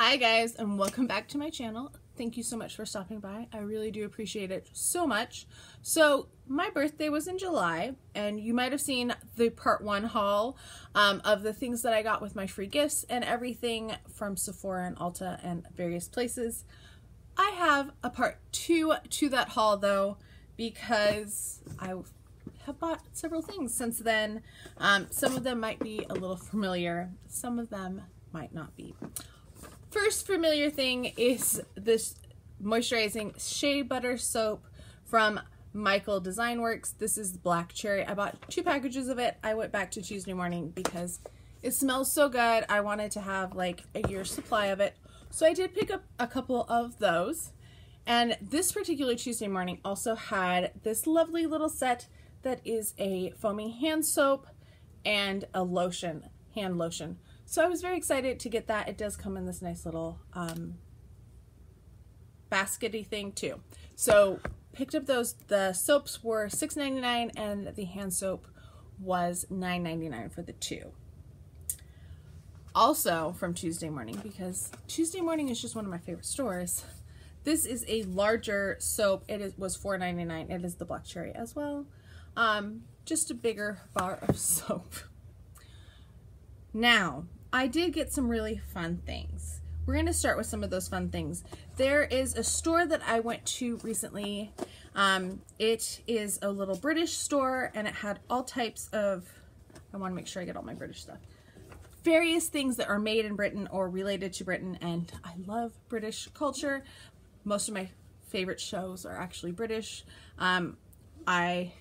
Hi guys and welcome back to my channel. Thank you so much for stopping by. I really do appreciate it so much. So my birthday was in July and you might have seen the part one haul um, of the things that I got with my free gifts and everything from Sephora and Ulta and various places. I have a part two to that haul though because I have bought several things since then. Um, some of them might be a little familiar, some of them might not be. First familiar thing is this moisturizing shea butter soap from Michael Design Works. This is black cherry. I bought two packages of it. I went back to Tuesday morning because it smells so good. I wanted to have like a year's supply of it. So I did pick up a couple of those. And this particular Tuesday morning also had this lovely little set that is a foaming hand soap and a lotion, hand lotion. So I was very excited to get that. It does come in this nice little um, baskety thing too. So picked up those. The soaps were $6.99 and the hand soap was $9.99 for the two. Also from Tuesday morning, because Tuesday morning is just one of my favorite stores, this is a larger soap. It is, was $4.99. It is the black cherry as well. Um, just a bigger bar of soap. Now, I did get some really fun things. We're going to start with some of those fun things. There is a store that I went to recently. Um, it is a little British store and it had all types of, I want to make sure I get all my British stuff, various things that are made in Britain or related to Britain and I love British culture. Most of my favorite shows are actually British. Um, I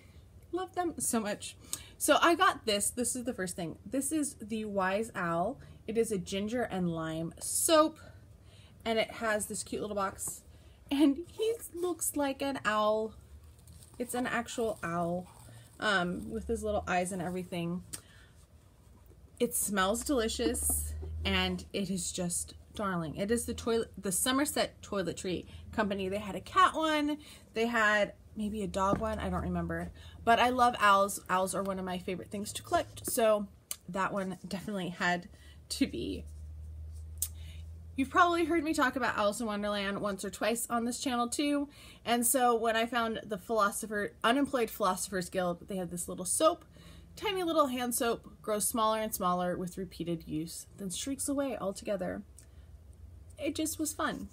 love them so much. So I got this. This is the first thing. This is the Wise Owl. It is a ginger and lime soap. And it has this cute little box. And he looks like an owl. It's an actual owl um, with his little eyes and everything. It smells delicious. And it is just darling. It is the toilet, the Somerset Toiletry Company. They had a cat one. They had maybe a dog one. I don't remember. But I love owls. Owls are one of my favorite things to collect. So that one definitely had to be. You've probably heard me talk about Alice in Wonderland once or twice on this channel too. And so when I found the Philosopher, Unemployed Philosophers Guild, they had this little soap, tiny little hand soap, grows smaller and smaller with repeated use, then shrieks away altogether. It just was fun.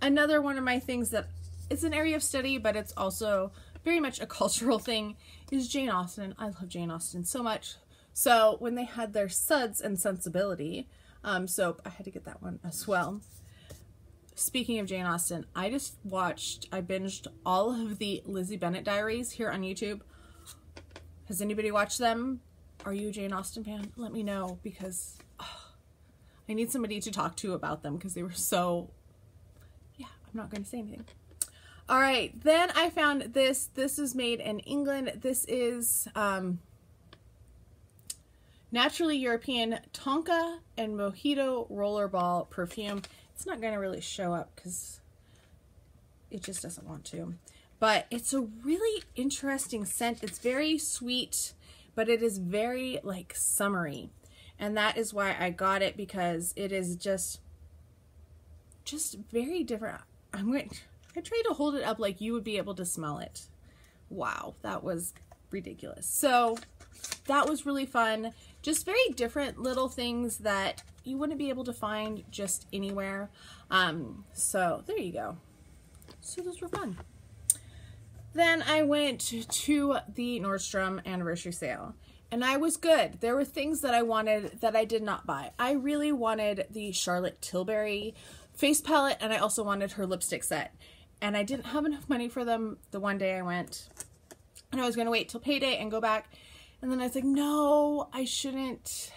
Another one of my things that it's an area of study, but it's also very much a cultural thing, is Jane Austen. I love Jane Austen so much. So when they had their Suds and Sensibility um, soap, I had to get that one as well. Speaking of Jane Austen, I just watched, I binged all of the Lizzie Bennet diaries here on YouTube. Has anybody watched them? Are you a Jane Austen fan? Let me know because oh, I need somebody to talk to about them because they were so, yeah, I'm not going to say anything. All right, then I found this. This is made in England. This is um, Naturally European Tonka and Mojito Rollerball perfume. It's not going to really show up because it just doesn't want to. But it's a really interesting scent. It's very sweet, but it is very like summery. And that is why I got it because it is just, just very different. I'm going to I tried to hold it up like you would be able to smell it. Wow, that was ridiculous. So that was really fun. Just very different little things that you wouldn't be able to find just anywhere. Um, so there you go. So those were fun. Then I went to the Nordstrom anniversary sale and I was good. There were things that I wanted that I did not buy. I really wanted the Charlotte Tilbury face palette and I also wanted her lipstick set and I didn't have enough money for them the one day I went. And I was going to wait till payday and go back. And then I was like, no, I shouldn't.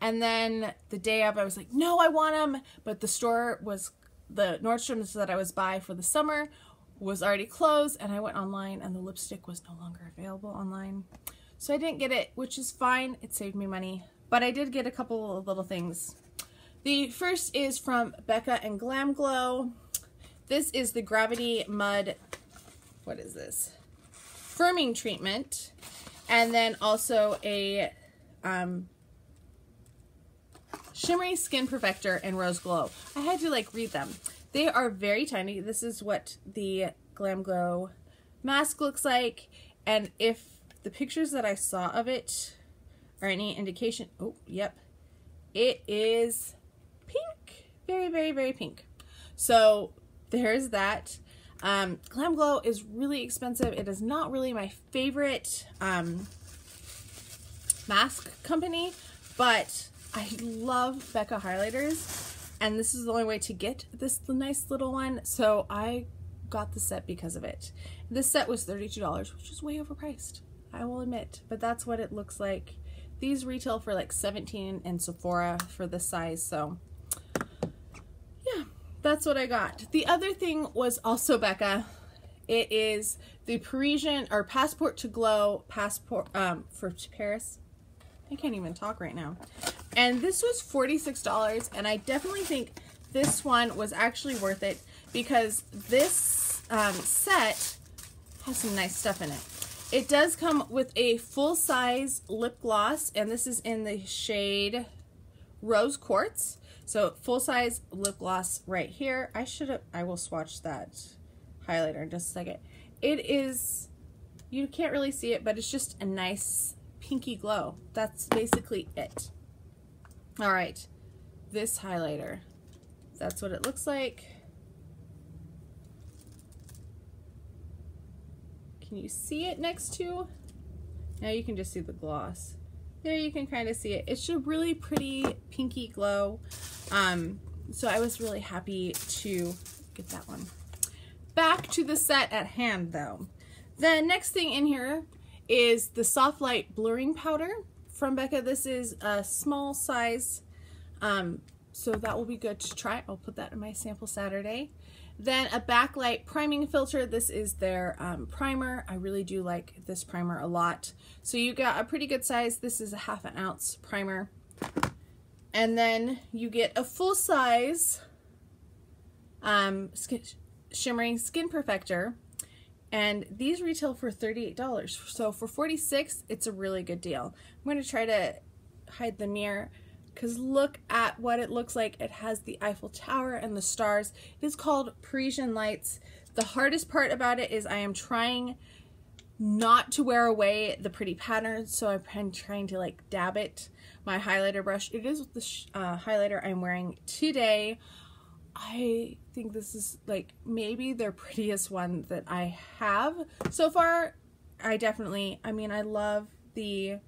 And then the day of, I was like, no, I want them. But the store was, the Nordstrom's that I was by for the summer was already closed. And I went online and the lipstick was no longer available online. So I didn't get it, which is fine. It saved me money. But I did get a couple of little things. The first is from Becca and Glam Glow. This is the Gravity Mud, what is this? Firming treatment. And then also a, um, Shimmery Skin Perfector and Rose Glow. I had to like read them. They are very tiny. This is what the Glam Glow mask looks like. And if the pictures that I saw of it are any indication, oh, yep, it is pink. Very, very, very pink. So there's that. Um, Glam Glow is really expensive. It is not really my favorite um, mask company, but I love Becca highlighters and this is the only way to get this nice little one. So I got the set because of it. This set was $32, which is way overpriced. I will admit, but that's what it looks like. These retail for like 17 in Sephora for this size, so that's what I got. The other thing was also Becca. It is the Parisian or Passport to Glow passport um, for Paris. I can't even talk right now. And this was $46 and I definitely think this one was actually worth it because this um, set has some nice stuff in it. It does come with a full-size lip gloss and this is in the shade Rose Quartz. So full-size lip gloss right here. I should have, I will swatch that highlighter in just a second. It is, you can't really see it, but it's just a nice pinky glow. That's basically it. All right, this highlighter. That's what it looks like. Can you see it next to? Now you can just see the gloss. There you can kind of see it. It's a really pretty pinky glow. Um, so I was really happy to get that one. Back to the set at hand though. The next thing in here is the Soft Light Blurring Powder from Becca. This is a small size, um, so that will be good to try. I'll put that in my sample Saturday. Then a backlight priming filter. This is their um, primer. I really do like this primer a lot. So you got a pretty good size. This is a half an ounce primer. And then you get a full size um, skin, shimmering skin perfector. And these retail for $38 so for 46 it's a really good deal. I'm to try to hide the mirror because look at what it looks like. It has the Eiffel Tower and the stars. It is called Parisian lights. The hardest part about it is I am trying not to wear away the pretty patterns so I'm trying to like dab it my highlighter brush it is the uh, highlighter I'm wearing today I think this is like maybe their prettiest one that I have so far. I definitely, I mean, I love the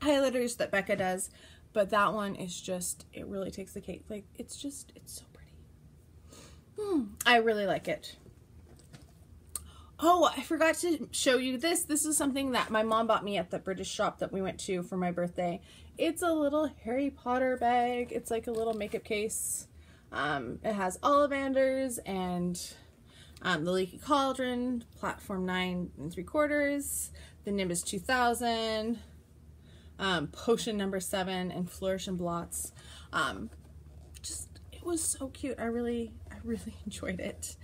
highlighters that Becca does, but that one is just, it really takes the cake. Like, it's just, it's so pretty. Hmm, I really like it. Oh, I forgot to show you this. This is something that my mom bought me at the British shop that we went to for my birthday. It's a little Harry Potter bag. It's like a little makeup case. Um, it has Ollivanders and um, the Leaky Cauldron, Platform 9 and 3 quarters, the Nimbus 2000, um, Potion number 7, and Flourish and Blotts. Um, just, it was so cute. I really, I really enjoyed it.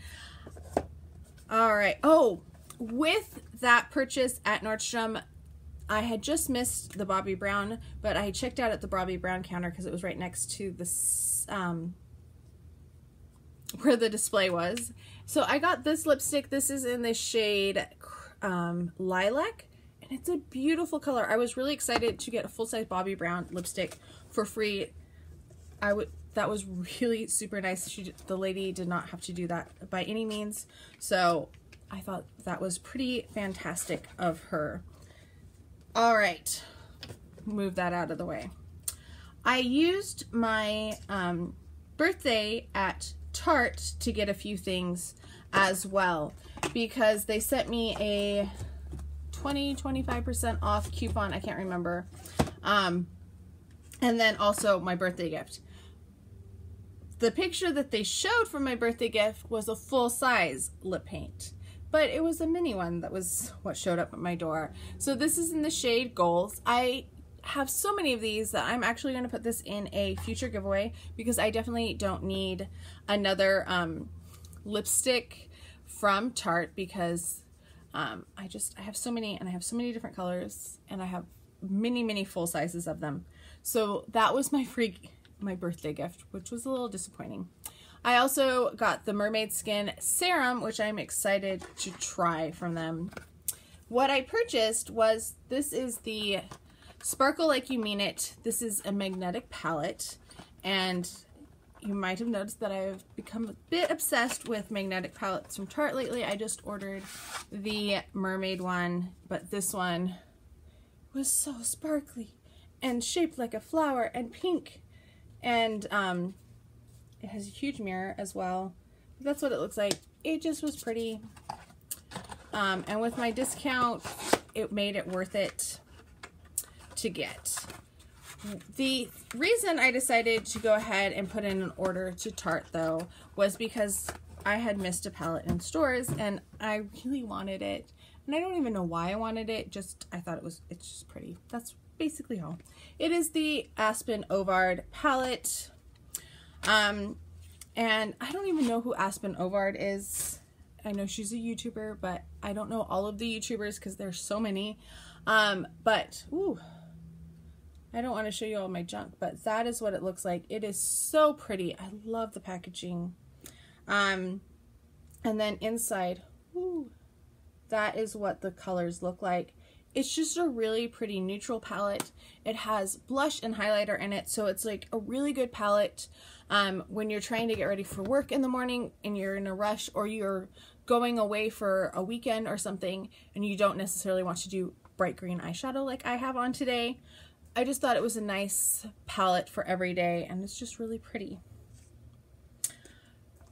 All right. Oh, with that purchase at Nordstrom, I had just missed the Bobbi Brown, but I checked out at the Bobbi Brown counter because it was right next to this um, where the display was. So I got this lipstick. This is in the shade um, Lilac. And it's a beautiful color. I was really excited to get a full-size Bobbi Brown lipstick for free. I would that was really super nice. She, the lady did not have to do that by any means. So I thought that was pretty fantastic of her. All right, move that out of the way. I used my um, birthday at Tarte to get a few things as well because they sent me a 20 25% off coupon I can't remember um, and then also my birthday gift the picture that they showed for my birthday gift was a full size lip paint but it was a mini one that was what showed up at my door so this is in the shade Goals I have so many of these that I'm actually going to put this in a future giveaway because I definitely don't need another um, lipstick from Tarte because um, I just, I have so many and I have so many different colors and I have many, many full sizes of them. So that was my free, my birthday gift, which was a little disappointing. I also got the Mermaid Skin Serum, which I'm excited to try from them. What I purchased was, this is the Sparkle Like You Mean It. This is a magnetic palette, and you might have noticed that I've become a bit obsessed with magnetic palettes from Tarte lately. I just ordered the mermaid one, but this one was so sparkly and shaped like a flower and pink. And um, it has a huge mirror as well. That's what it looks like. It just was pretty. Um, and with my discount, it made it worth it to get. The reason I decided to go ahead and put in an order to Tarte though was because I had missed a palette in stores and I really wanted it. And I don't even know why I wanted it, just I thought it was, it's just pretty. That's basically all. It is the Aspyn Ovard palette. Um, and I don't even know who Aspyn Ovard is. I know she's a YouTuber, but I don't know all of the YouTubers because there's so many. Um, but, ooh, I don't want to show you all my junk, but that is what it looks like. It is so pretty. I love the packaging. Um, and then inside, ooh, that is what the colors look like. It's just a really pretty neutral palette. It has blush and highlighter in it, so it's like a really good palette um, when you're trying to get ready for work in the morning and you're in a rush or you're going away for a weekend or something and you don't necessarily want to do bright green eyeshadow like I have on today. I just thought it was a nice palette for every day and it's just really pretty.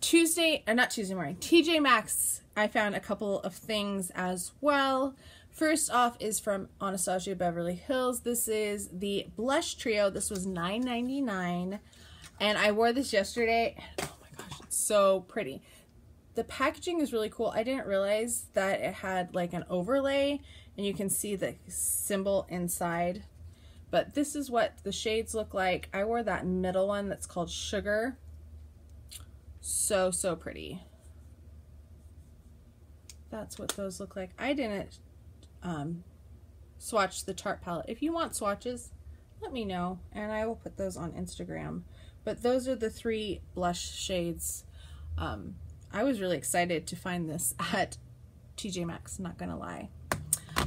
Tuesday, or not Tuesday morning, TJ Maxx, I found a couple of things as well. First off is from Anastasia Beverly Hills. This is the Blush Trio. This was $9.99 and I wore this yesterday. Oh my gosh, it's so pretty. The packaging is really cool. I didn't realize that it had like an overlay and you can see the symbol inside but this is what the shades look like. I wore that middle one that's called Sugar. So, so pretty. That's what those look like. I didn't um, swatch the Tarte palette. If you want swatches, let me know, and I will put those on Instagram. But those are the three blush shades. Um, I was really excited to find this at TJ Maxx, not gonna lie.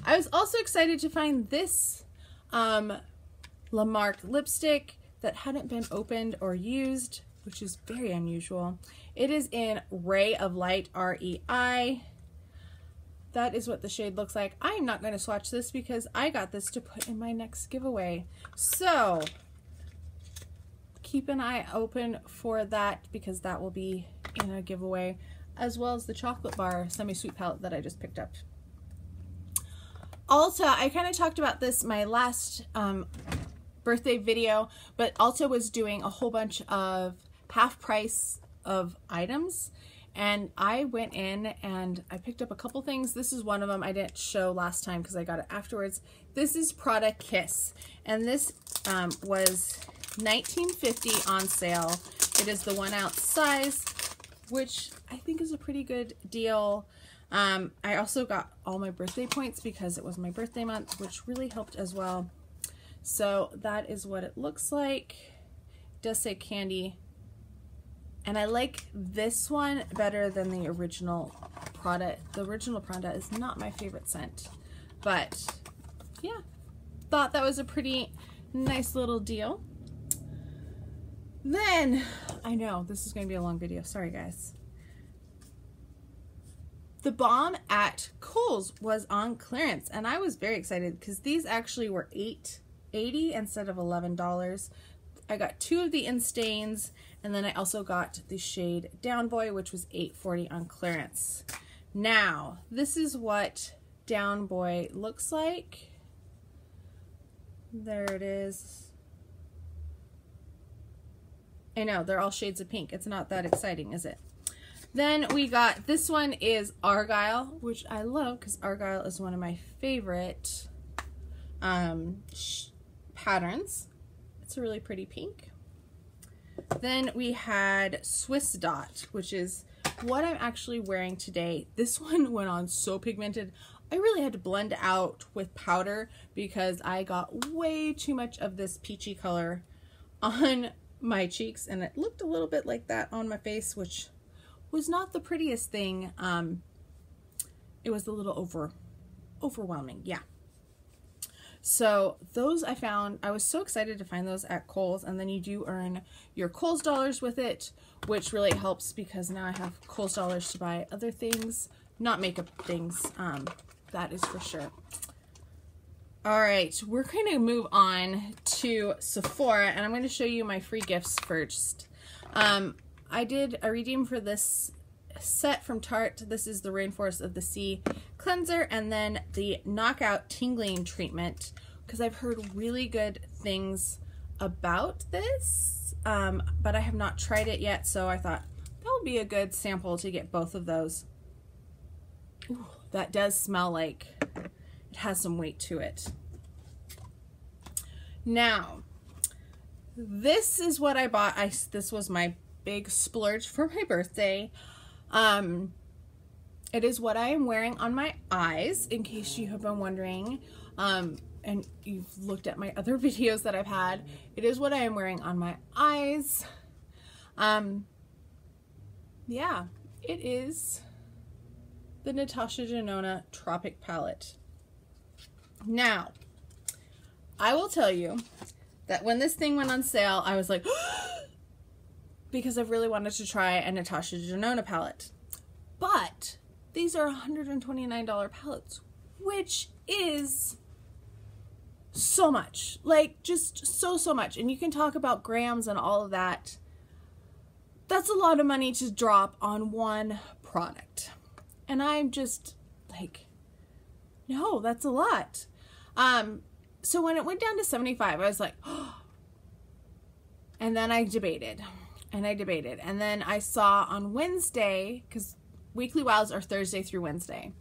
I was also excited to find this um, Le Marc lipstick that hadn't been opened or used, which is very unusual. It is in Rei of Light, R-E-I. That is what the shade looks like. I am not going to swatch this because I got this to put in my next giveaway. So, keep an eye open for that because that will be in a giveaway, as well as the chocolate bar semi-sweet palette that I just picked up. Ulta, I kind of talked about this my last um, birthday video, but Ulta was doing a whole bunch of half price of items. And I went in and I picked up a couple things. This is one of them I didn't show last time because I got it afterwards. This is Prada Kiss. And this um, was 1950 on sale. It is the one ounce size, which I think is a pretty good deal. Um, I also got all my birthday points because it was my birthday month, which really helped as well. So that is what it looks like. It does say candy. And I like this one better than the original Prada. The original Prada is not my favorite scent. But yeah, thought that was a pretty nice little deal. Then, I know, this is going to be a long video. Sorry, guys. The Balm at Kohl's was on clearance, and I was very excited because these actually were eight 80 instead of $11. I got two of the Instains, and then I also got the shade Down Boy, which was $8.40 on clearance. Now, this is what Down Boy looks like. There it is. I know, they're all shades of pink. It's not that exciting, is it? Then we got, this one is Argyle, which I love because Argyle is one of my favorite um, patterns. It's a really pretty pink. Then we had Swiss Dot, which is what I'm actually wearing today. This one went on so pigmented. I really had to blend out with powder because I got way too much of this peachy color on my cheeks and it looked a little bit like that on my face, which was not the prettiest thing. Um, it was a little over overwhelming. Yeah. So those I found, I was so excited to find those at Kohl's and then you do earn your Kohl's dollars with it, which really helps because now I have Kohl's dollars to buy other things, not makeup things, um, that is for sure. All right, we're going to move on to Sephora and I'm going to show you my free gifts first. Um, I did a redeem for this set from Tarte. This is the Rainforest of the Sea cleanser and then the Knockout Tingling Treatment because I've heard really good things about this, um, but I have not tried it yet, so I thought that would be a good sample to get both of those. Ooh, that does smell like it has some weight to it. Now, this is what I bought. I This was my big splurge for my birthday. Um, it is what I am wearing on my eyes, in case you have been wondering. Um, and you've looked at my other videos that I've had. It is what I am wearing on my eyes. Um, yeah, it is the Natasha Denona Tropic Palette. Now, I will tell you that when this thing went on sale, I was like, because I've really wanted to try a Natasha Denona palette. But these are $129 palettes, which is so much. Like, just so, so much. And you can talk about grams and all of that. That's a lot of money to drop on one product. And I'm just like, no, that's a lot. Um, so when it went down to 75, I was like, oh. and then I debated and I debated. And then I saw on Wednesday, because weekly wows are Thursday through Wednesday,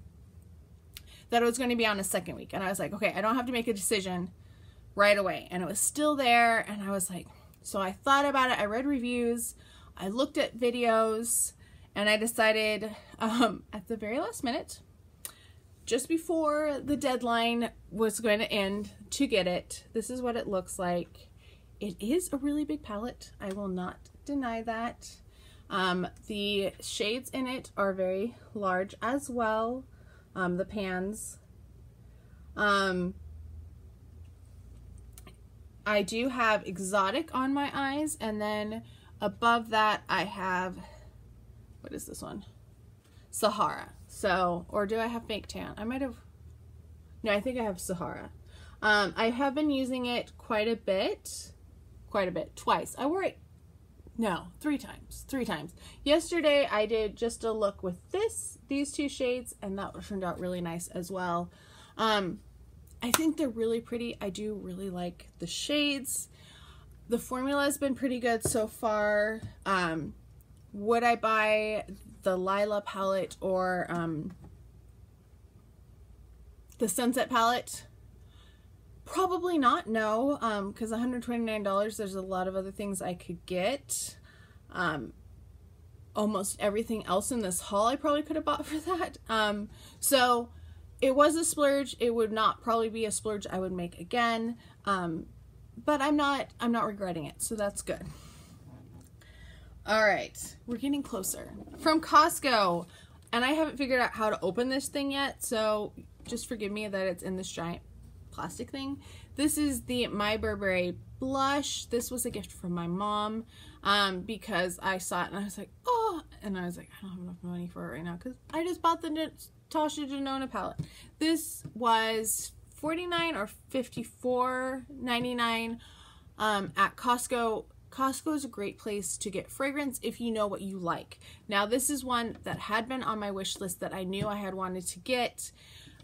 that it was going to be on a second week. And I was like, okay, I don't have to make a decision right away. And it was still there. And I was like, so I thought about it. I read reviews, I looked at videos, and I decided um, at the very last minute, just before the deadline was going to end to get it. This is what it looks like. It is a really big palette. I will not deny that. Um, the shades in it are very large as well. Um, the pans. Um, I do have exotic on my eyes and then above that I have, what is this one? Sahara. So, or do I have fake tan? I might have, no, I think I have Sahara. Um, I have been using it quite a bit, quite a bit, twice. I wore it no, three times. Three times. Yesterday I did just a look with this, these two shades, and that turned out really nice as well. Um, I think they're really pretty. I do really like the shades. The formula has been pretty good so far. Um, would I buy the Lila palette or um, the Sunset palette? Probably not, no, because um, $129, there's a lot of other things I could get. Um, almost everything else in this haul I probably could have bought for that. Um, so it was a splurge. It would not probably be a splurge I would make again. Um, but I'm not, I'm not regretting it. So that's good. All right, we're getting closer. From Costco. And I haven't figured out how to open this thing yet. So just forgive me that it's in this giant plastic thing. This is the My Burberry blush. This was a gift from my mom um, because I saw it and I was like, oh, and I was like, I don't have enough money for it right now because I just bought the Natasha Denona palette. This was 49 or 54.99 um, at Costco. Costco is a great place to get fragrance if you know what you like. Now, this is one that had been on my wish list that I knew I had wanted to get.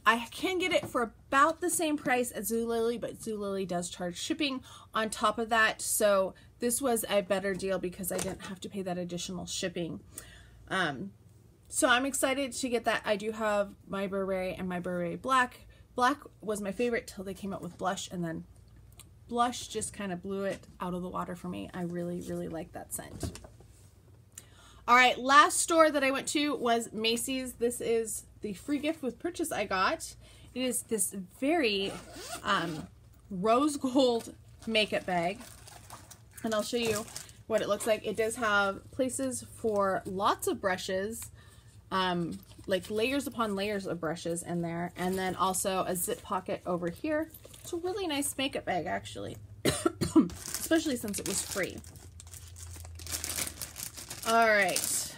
I can get it for about the same price as Zulily, but Zulily does charge shipping on top of that. So this was a better deal because I didn't have to pay that additional shipping. Um, so I'm excited to get that. I do have my Burberry and my Burberry Black. Black was my favorite till they came out with blush and then blush just kind of blew it out of the water for me. I really, really like that scent. All right, last store that I went to was Macy's. This is the free gift with purchase I got. It is this very um, rose gold makeup bag. And I'll show you what it looks like. It does have places for lots of brushes, um, like layers upon layers of brushes in there. And then also a zip pocket over here. It's a really nice makeup bag, actually, especially since it was free. All right.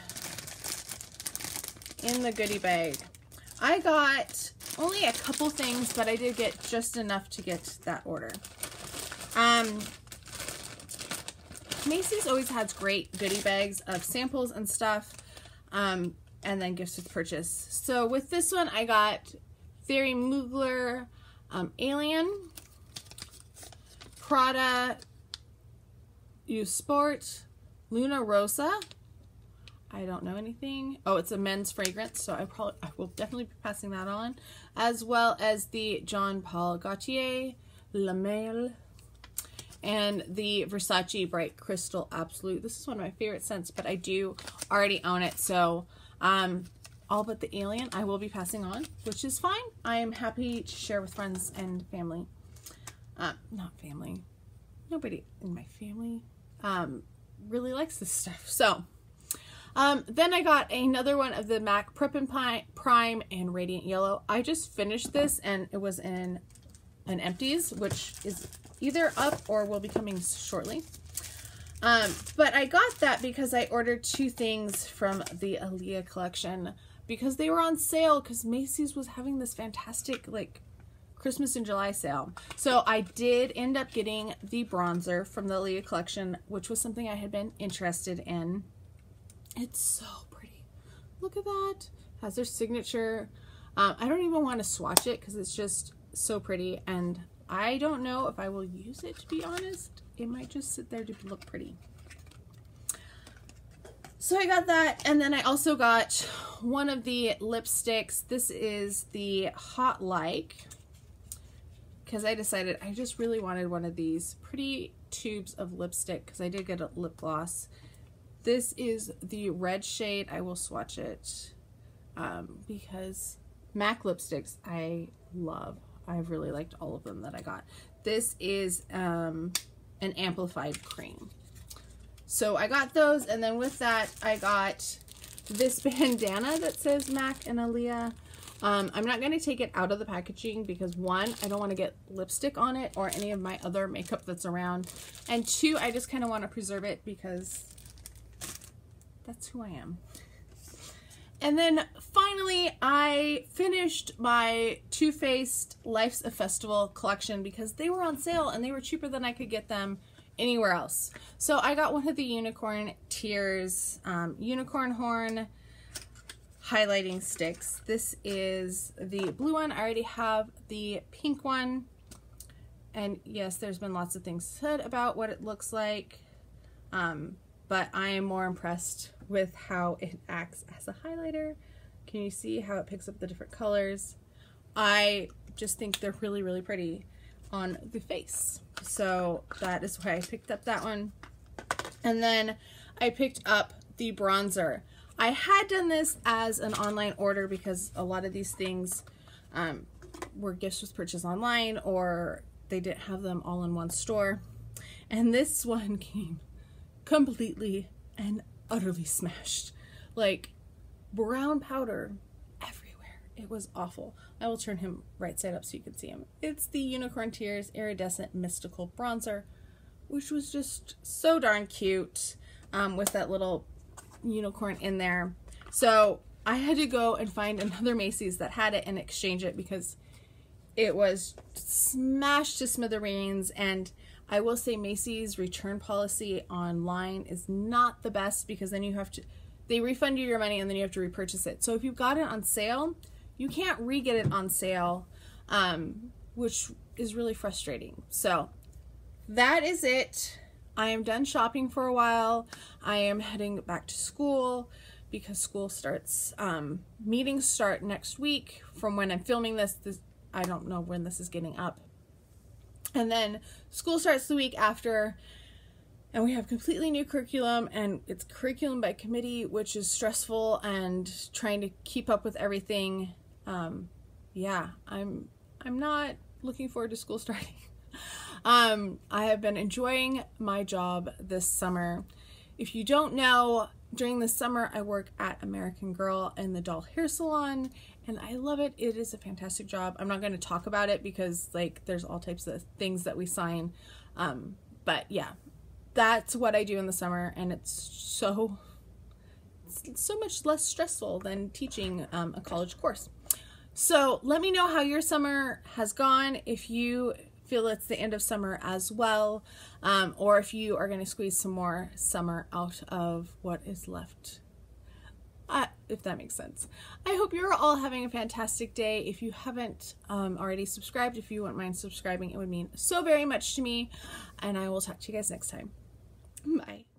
In the goodie bag, I got only a couple things, but I did get just enough to get that order. Um, Macy's always has great goodie bags of samples and stuff, um, and then gifts with purchase. So with this one, I got Thierry Mugler um, Alien, Prada U Sport, Luna Rossa. I don't know anything. Oh, it's a men's fragrance, so I probably I will definitely be passing that on, as well as the Jean Paul Gaultier Le Male and the Versace Bright Crystal Absolute. This is one of my favorite scents, but I do already own it. So um, all but the alien I will be passing on, which is fine. I am happy to share with friends and family. Uh, not family. Nobody in my family um, really likes this stuff. So um, then I got another one of the MAC Prep and Prime and Radiant Yellow. I just finished this and it was in an empties, which is either up or will be coming shortly. Um, but I got that because I ordered two things from the Aaliyah collection because they were on sale because Macy's was having this fantastic like Christmas in July sale. So I did end up getting the bronzer from the Aaliyah collection, which was something I had been interested in. It's so pretty. Look at that. Has their signature. Um, I don't even want to swatch it because it's just so pretty and I don't know if I will use it to be honest. It might just sit there to look pretty. So I got that and then I also got one of the lipsticks. This is the Hot Like because I decided I just really wanted one of these pretty tubes of lipstick because I did get a lip gloss. This is the red shade. I will swatch it um, because MAC lipsticks I love. I've really liked all of them that I got. This is um, an amplified cream. So I got those, and then with that, I got this bandana that says MAC and Aaliyah. Um, I'm not going to take it out of the packaging because one, I don't want to get lipstick on it or any of my other makeup that's around. And two, I just kind of want to preserve it because that's who I am. And then finally, I finished my Too Faced Life's a Festival collection because they were on sale and they were cheaper than I could get them anywhere else. So I got one of the Unicorn Tears um, Unicorn Horn highlighting sticks. This is the blue one. I already have the pink one. And yes, there's been lots of things said about what it looks like. Um, but I am more impressed with how it acts as a highlighter. Can you see how it picks up the different colors? I just think they're really, really pretty on the face. So that is why I picked up that one. And then I picked up the bronzer. I had done this as an online order because a lot of these things um, were gifts with purchase online or they didn't have them all in one store. And this one came completely and utterly smashed. Like brown powder everywhere. It was awful. I will turn him right side up so you can see him. It's the Unicorn Tears Iridescent Mystical Bronzer, which was just so darn cute um, with that little unicorn in there. So I had to go and find another Macy's that had it and exchange it because it was smashed to smithereens and I will say Macy's return policy online is not the best because then you have to, they refund you your money and then you have to repurchase it. So if you've got it on sale, you can't re-get it on sale, um, which is really frustrating. So that is it. I am done shopping for a while. I am heading back to school because school starts, um, meetings start next week from when I'm filming this, this I don't know when this is getting up. And then school starts the week after, and we have completely new curriculum, and it's curriculum by committee, which is stressful and trying to keep up with everything. Um, yeah, I'm I'm not looking forward to school starting. um, I have been enjoying my job this summer. If you don't know, during the summer I work at American Girl in the doll hair salon and I love it. It is a fantastic job. I'm not going to talk about it because like there's all types of things that we sign. Um, but yeah, that's what I do in the summer and it's so it's so much less stressful than teaching um, a college course. So let me know how your summer has gone. If you feel it's the end of summer as well, um, or if you are going to squeeze some more summer out of what is left. Uh, if that makes sense. I hope you're all having a fantastic day. If you haven't um, already subscribed, if you wouldn't mind subscribing, it would mean so very much to me. And I will talk to you guys next time. Bye.